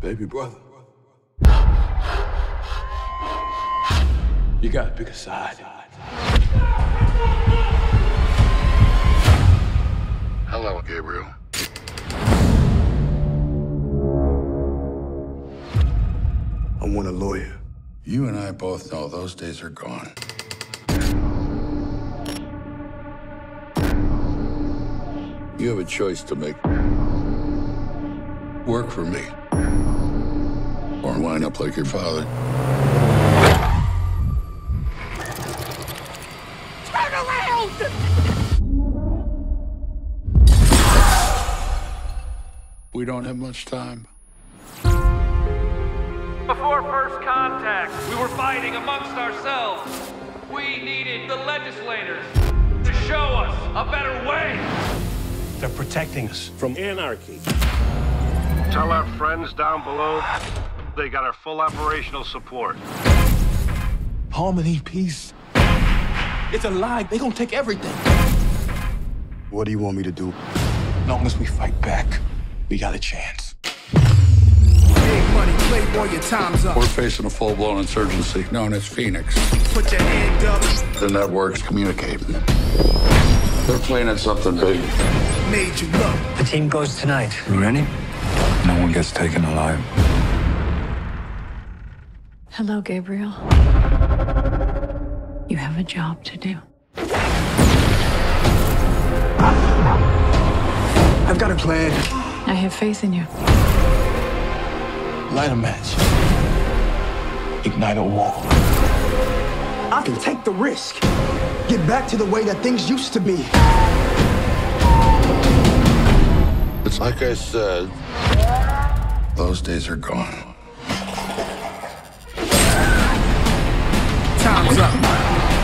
Baby brother. You gotta pick a side. Hello, Gabriel. I want a lawyer. You and I both know those days are gone. You have a choice to make. Work for me. Or line up like your father. Turn around! We don't have much time. Before first contact, we were fighting amongst ourselves. We needed the legislators to show us a better way. They're protecting us from anarchy. Tell our friends down below they got our full operational support. Harmony, peace. It's a lie. They gonna take everything. What do you want me to do? Long as we fight back, we got a chance. Big money, playboy, your time's up. We're facing a full-blown insurgency known as Phoenix. Put your hand up. The networks communicate. They're planning something big. Made you look. The team goes tonight. You ready? No one gets taken alive. Hello, Gabriel. You have a job to do. I've got a plan. I have faith in you. Light a match. Ignite a war. I can take the risk. Get back to the way that things used to be. It's like I said, those days are gone. Time's up.